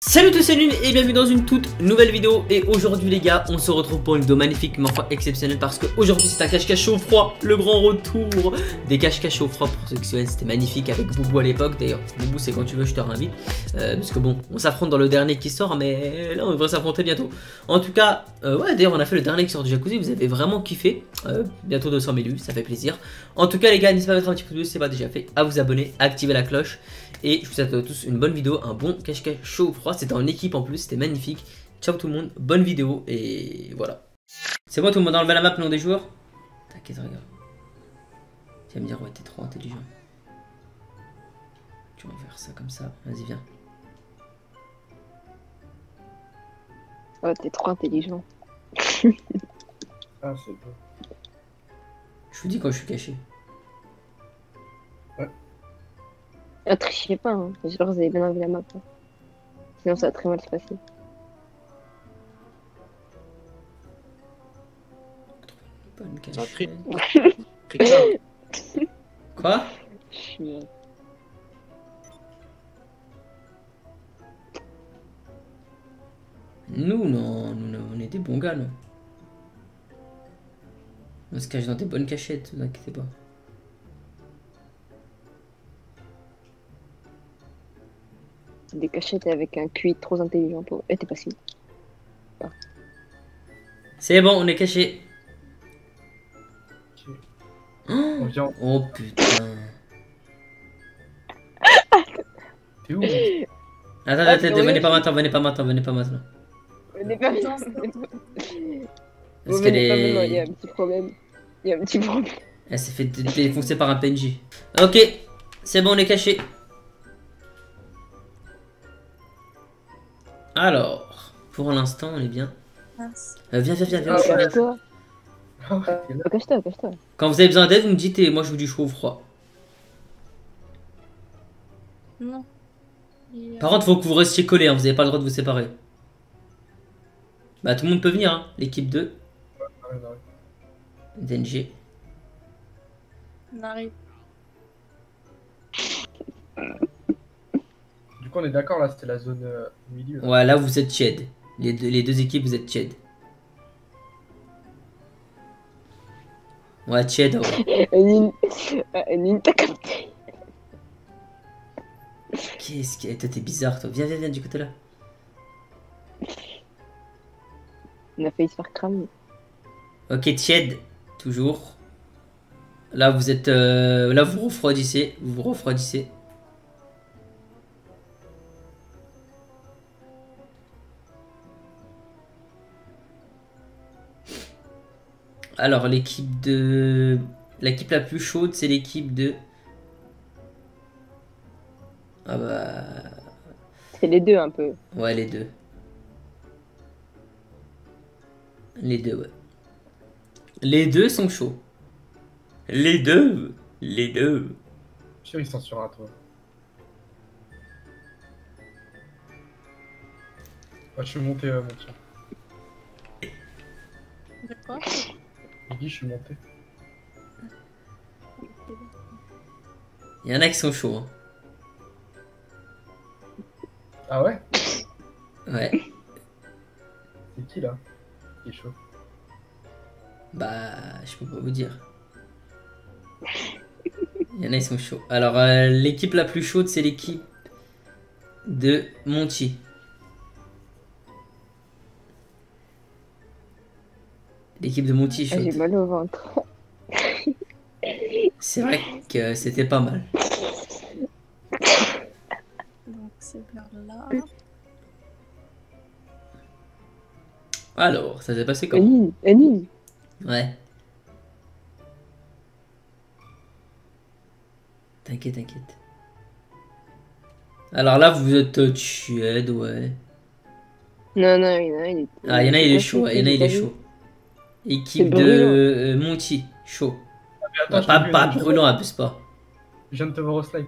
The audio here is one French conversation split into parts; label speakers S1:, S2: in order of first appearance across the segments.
S1: Salut tous, c'est Lune et bienvenue dans une toute nouvelle vidéo. Et aujourd'hui les gars, on se retrouve pour une vidéo magnifique mais enfin exceptionnelle Parce que aujourd'hui c'est un cache-cache au froid, le grand retour des cache-cache au froid. Pour ceux qui c'était magnifique avec Boubou à l'époque. D'ailleurs, Boubou c'est quand tu veux, je te réinvite euh, Parce que bon, on s'affronte dans le dernier qui sort mais là on devrait s'affronter bientôt. En tout cas, euh, ouais d'ailleurs on a fait le dernier qui sort du jacuzzi, vous avez vraiment kiffé. Euh, bientôt 200 000 vues, ça fait plaisir. En tout cas les gars, n'hésitez pas à mettre un petit coup de pouce si c'est pas déjà fait À vous abonner, à activer la cloche. Et je vous souhaite à tous une bonne vidéo, un bon cache-cache au froid. C'était en équipe en plus, c'était magnifique. Ciao tout le monde, bonne vidéo et voilà. C'est bon tout le monde, enlever la map, nom des joueurs T'inquiète, regarde. Tu vas me dire, ouais, t'es trop intelligent. Tu vas faire ça comme ça, vas-y, viens.
S2: Ouais, t'es trop intelligent.
S3: ah, c'est bon.
S1: Je vous dis quand je suis caché. Ouais.
S2: Ah, trichez pas, hein. Genre, vous avez bien enlevé la map. Hein. Sinon, ça va très mal se passer.
S1: Bonne Quoi? Nous, non, nous, on est des bons gars, non. On se cache dans des bonnes cachettes, ne vous inquiétez pas.
S2: Des cachettes avec un QI trop intelligent pour. Et t'es pas si.
S1: C'est bon, on est caché. Oh, oh putain.
S3: T'es où
S1: Attends, attends, attends, venez pas maintenant, venez pas maintenant, venez pas maintenant.
S2: Venez pas maintenant. Parce qu'elle est. Il y a un petit problème. Il y a un petit problème.
S1: Elle s'est fait défoncer par un PNJ. Ok, c'est bon, on est caché. Alors, pour l'instant, on est bien. Euh, viens, viens, viens, viens.
S2: Oh, cache-toi. cache-toi, cache-toi.
S1: Quand vous avez besoin d'aide, vous me dites et moi je vous dis chaud ou froid.
S4: Non.
S1: Par contre, faut que vous restiez collés, hein, vous n'avez pas le droit de vous séparer. Bah, tout le monde peut venir, hein. l'équipe 2. DNG.
S4: On arrive.
S3: On est d'accord, là, c'était la zone euh, milieu.
S1: Ouais, là, vous êtes Ched. Les deux, les deux équipes, vous êtes Ched. Ouais, Ched. Ouais. Qu'est-ce que. Toi, t'es bizarre, toi. Viens, viens, viens du côté là.
S2: On a failli se faire cramer.
S1: Ok, Ched, toujours. Là, vous êtes. Euh, là, vous refroidissez. Vous vous refroidissez. Alors, l'équipe de... L'équipe la plus chaude, c'est l'équipe de... Ah bah...
S2: C'est les deux un peu.
S1: Ouais, les deux. Les deux, ouais. Les deux sont chauds. Les deux Les deux
S3: Je sûr, ils sont sur un toi. je suis monté, euh, mon je suis monté.
S1: Il y en a qui sont chauds. Hein.
S3: Ah ouais?
S1: Ouais.
S3: C'est qui là? Qui est chaud
S1: Bah, je peux pas vous dire. Il y en a qui sont chauds. Alors, euh, l'équipe la plus chaude, c'est l'équipe de Monty. L'équipe de Monty
S2: ah, J'ai mal au ventre.
S1: c'est vrai que c'était pas mal.
S4: Donc c'est vers là.
S1: Alors, ça s'est passé comment?
S2: Annie,
S1: Ouais. T'inquiète, t'inquiète. Alors là, vous êtes tued, ouais.
S2: Non, non, il y en a, il est...
S1: Ah, il y en a, il est chaud, il y en a, il est chaud. Équipe de euh, Monty, chaud. Ah, pas, pas brûlant, abuse pas.
S3: Je viens de te voir au snipe,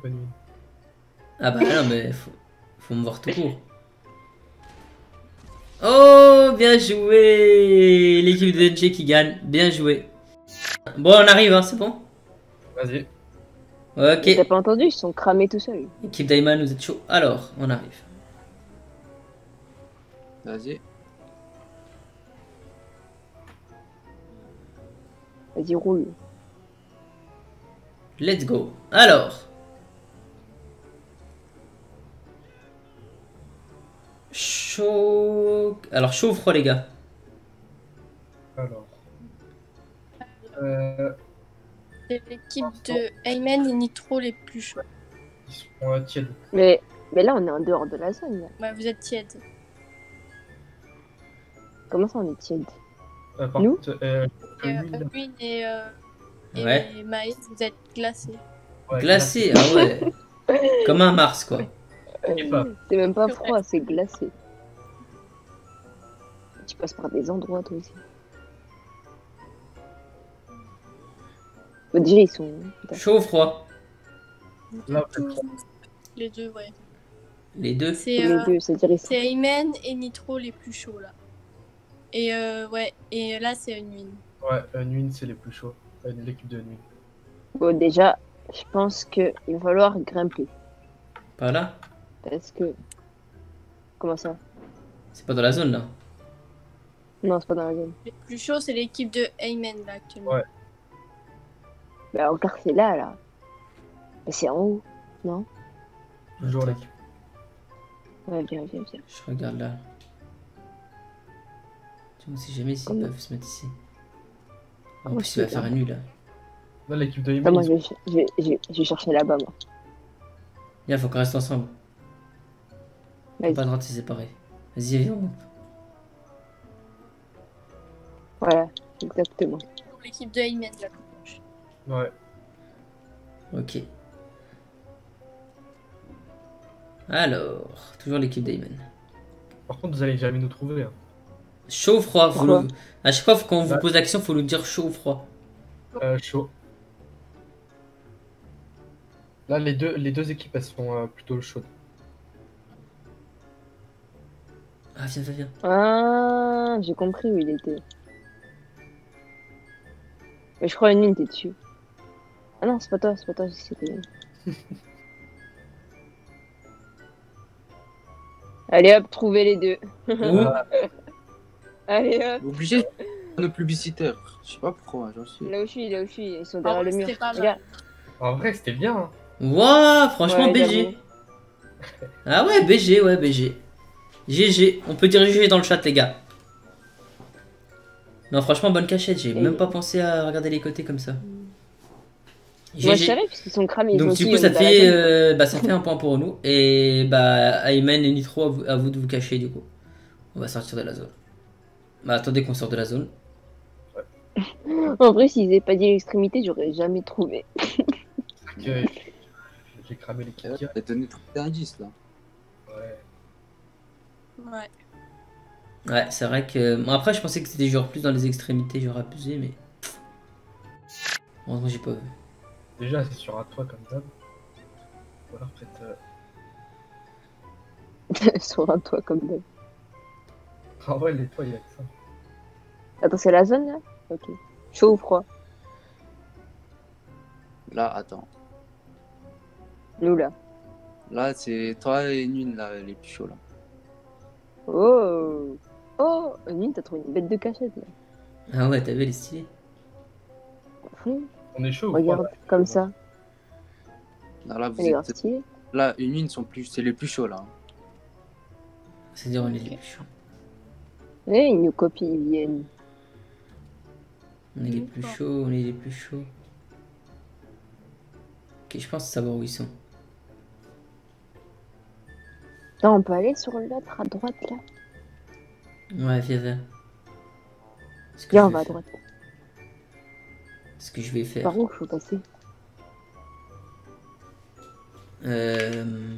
S1: Ah bah non, mais faut, faut me voir tout court. Oh, bien joué L'équipe de NG qui gagne, bien joué. Bon, on arrive, hein, c'est bon?
S3: Vas-y.
S1: Ok.
S2: T'as pas entendu, ils sont cramés tout seuls.
S1: Équipe Daimon, vous êtes chaud. Alors, on arrive.
S5: Vas-y.
S2: Vas-y, roule.
S1: Let's go. Alors. Chaud. Alors, chaud ou froid, les gars
S3: Alors. Euh,
S4: C'est l'équipe de Ayman et Nitro les plus chauds.
S3: ils sont euh, tièdes.
S2: Mais, mais là, on est en dehors de la zone. Là.
S4: Ouais, vous êtes tiède.
S2: Comment ça, on est tiède
S3: Euh, par
S2: Nous
S3: contre, euh,
S4: Et euh, et, euh, et
S1: Ouais.
S4: Maïs, vous êtes glacés.
S3: ouais,
S1: Glacé, ah ouais. Comme un Mars, quoi.
S2: C'est même pas froid, c'est glacé. Tu passes par des endroits, toi aussi. Bon, déjà, ils sont.
S1: Chaud ou froid?
S3: Là,
S4: Les deux, ouais.
S1: Les deux?
S4: C'est euh,
S2: c'est-à-dire ils sont.
S4: c'est Ayman et Nitro les plus chauds là. Et euh, ouais, et là c'est une mine.
S3: Ouais, Nuin, c'est les plus chauds. Euh, L'équipe de Nuin.
S2: Bon, déjà, je pense qu'il va falloir grimper.
S1: Par là?
S2: Parce que. Comment ça?
S1: C'est pas dans la zone, là?
S2: Non, c'est pas dans la zone.
S4: Les plus chauds c'est l'équipe de Ayman là actuellement.
S3: Ouais.
S2: Bah, encore, c'est là, là. Mais c'est en haut. Non?
S3: Toujours
S1: Attends,
S3: l'équipe.
S2: Ouais, viens, viens, viens.
S1: Je regarde là. Vois, si jamais s'ils
S2: Comment
S1: peuvent se mettre ici. En plus, il va faire une nuit, là.
S3: Là, l'équipe de
S2: Attends,
S3: Iman,
S2: moi, je vais, je vais, je vais, je vais chercher là-bas, moi.
S1: Viens, faut qu'on reste ensemble. On
S2: Vas-y.
S1: pas le droit de se séparer. Vas-y, viens. on.
S2: Voilà, exactement.
S4: Pour l'équipe de Ayman là.
S3: Ouais.
S1: Ok. Alors, toujours l'équipe d'Ayman.
S3: Par contre, vous allez jamais nous trouver. hein.
S1: Chaud ou froid faut nous- À chaque fois, quand on vous
S3: Ouais.
S1: pose la question, faut nous dire chaud ou froid.
S3: Euh, chaud. Là, les deux, les deux équipes, elles sont euh, plutôt chaudes.
S1: Ah, viens, viens, viens.
S2: Ah, j'ai compris où il était. Mais je crois une mine, t'es dessus. Ah non, c'est pas toi, c'est pas toi, c'est une. Allez hop, trouvez les deux.
S1: Où?
S2: Allez hop,
S5: Obligé de publicitaire. Je sais pas pourquoi, j'en suis.
S2: là où je suis, là où je suis, ils sont derrière le mur. Regarde.
S3: En vrai, c'était bien. hein.
S1: Wouah, franchement,
S2: Ouais,
S1: BG. Ah ouais, BG, ouais, BG. GG. On peut dire GG dans le chat, les gars. Non, franchement, bonne cachette. J'ai
S2: Et-
S1: même pas pensé à regarder les côtés comme ça.
S2: Moi je
S1: GG.
S2: savais, parce qu'ils sont cramés. ils
S1: Donc du
S2: aussi
S1: coup ça
S2: dans la
S1: fait,
S2: zone.
S1: euh, bah, ça fait un point pour nous et bah Ayman et Nitro à vous, à vous de vous cacher du coup. On va sortir de la zone. Bah attendez qu'on sorte de la zone.
S2: En vrai, s'ils avaient pas dit l'extrémité, j'aurais jamais trouvé.
S3: J'ai cramé l'équipe.
S5: Ouais. T'as donné 31 indices là.
S3: Ouais.
S4: Ouais.
S1: Ouais c'est vrai que... Bon, après je pensais que c'était genre plus dans les extrémités, j'aurais abusé mais... Heureusement j'ai pas vu.
S3: Déjà, c'est sur un toit comme d'hab. Ou alors peut-être. euh,
S2: Sur un toit comme d'hab.
S3: En vrai, les toits, il y a que ça.
S2: Attends, c'est la zone là Ok. Chaud ou froid
S5: Là, attends.
S2: Nous là.
S5: Là, c'est toi et Nune là, les plus chauds là.
S2: Oh Oh Nine, t'as trouvé une bête de cachette là.
S1: Ah ouais t'as vu stylée.
S2: Hum,
S3: On est chaud ou
S2: Regarde,
S3: pas, là
S2: comme ça.
S5: Là, là, vous êtes... là une Nune sont plus, c'est les plus chauds là.
S1: C'est dire on est les plus chauds.
S2: Eh, ils nous copient, ils viennent.
S1: On est les plus chauds, on est les plus chauds. Ok je pense savoir où ils sont.
S2: Non, on peut aller sur l'autre à droite là.
S1: Ouais viens viens. Ce que
S2: Viens,
S1: je
S2: on va à droite.
S1: Ce que je vais faire.
S2: Par où faut passer?
S1: Euh...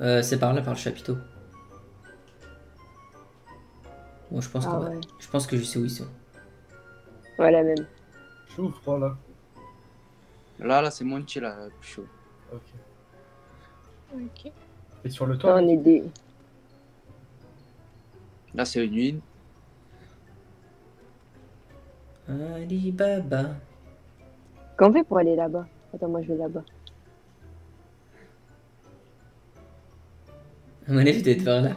S1: Euh, c'est par là, par le chapiteau. Bon, je pense,
S2: Ah ouais.
S1: je pense que je sais où ils sont.
S2: Voilà même.
S3: Chaud ou froid là
S5: Là, là, c'est Monty là, le plus chaud.
S3: Ok.
S4: Ok.
S3: Et sur le
S2: Là,
S3: toit
S2: on est des.
S5: Là, c'est une Nune.
S1: Alibaba.
S2: Comment on fait pour aller là-bas? Attends, moi je vais là-bas.
S1: À mon avis, d'être par là.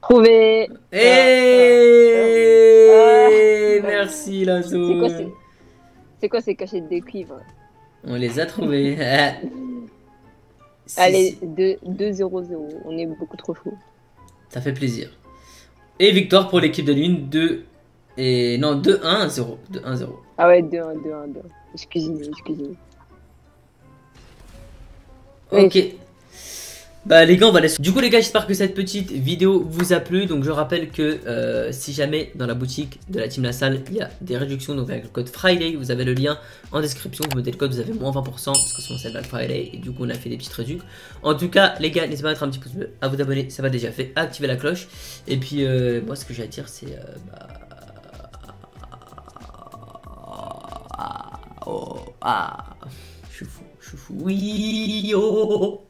S2: Trouvé
S1: Eh
S2: Ah.
S1: Merci, Lazo.
S2: C'est quoi, c'est quoi ces cachettes de cuivre?
S1: On les a trouvés. Ah.
S2: Allez,
S1: si,
S2: 2-0-0. On est beaucoup trop chaud.
S1: ça fait plaisir. Et victoire pour l'équipe de Lune 2 et non 2-1-0. 2-1-0.
S2: Ah ouais, 2-1, 2-1, 2-1. Excusez-moi, excusez-moi. Oui.
S1: Bah les gars on va laisser. Du coup les gars j'espère que cette petite vidéo vous a plu. Donc je rappelle que euh, si jamais dans la boutique de la team La Salle il y a des réductions donc avec le code Friday vous avez le lien en description. Vous mettez le code vous avez moins 20% parce que c'est Black Friday et du coup on a fait des petites réductions. En tout cas les gars n'hésitez pas à mettre un petit pouce bleu, à vous abonner ça va déjà fait, à activer la cloche. Et puis euh, moi ce que j'ai à dire c'est... euh, bah... Oh, ah, je suis fou, je suis fou. Oui, oh.